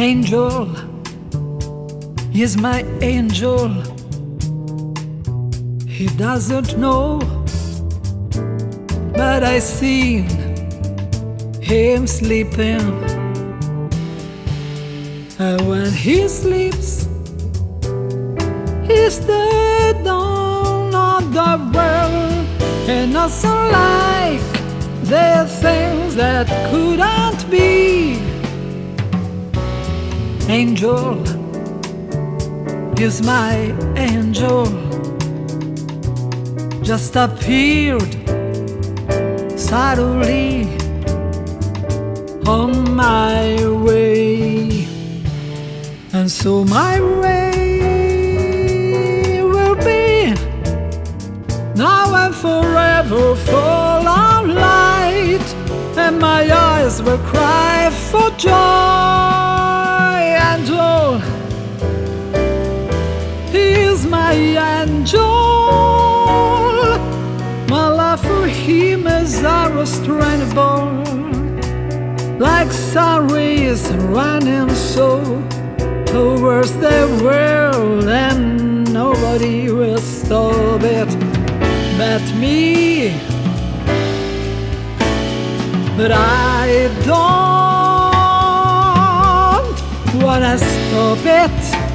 Angel is my angel. He doesn't know, but I see him sleeping. And when he sleeps, he's the dawn of the world, and also like the things that couldn't be. Angel is my angel, just appeared suddenly on my way, and so my way will be now and forever full of light, and my eyes will cry for joy. Is my angel. My love for him is unrestrainable, like sun rays running so towards the world, and nobody will stop it but me. But I don't wanna stop it.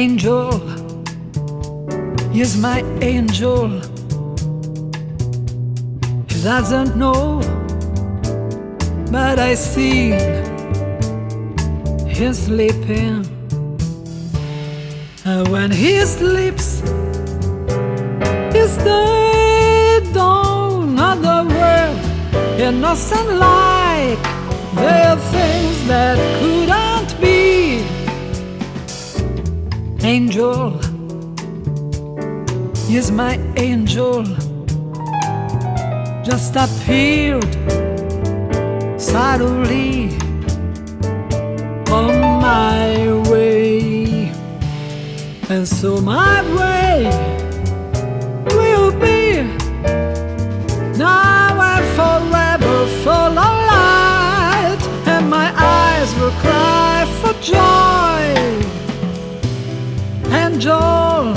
Angel is my angel. He doesn't know, but I see he's sleeping. And when he sleeps, the dawn of the world, innocent like Angel. Is my angel, just appeared suddenly on my way, and so my way will be now and forever full of light, and my eyes will cry for joy. Angel,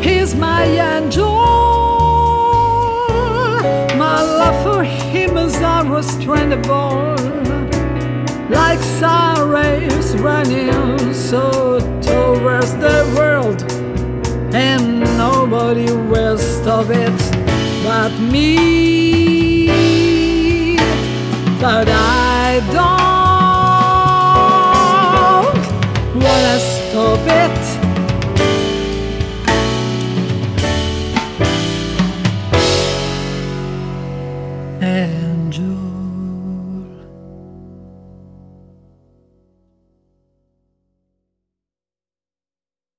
he's my angel. My love for him is unrestrainable, like rays running so towards the world and nobody will stop it but me. But I don't wanna it.